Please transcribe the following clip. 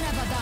never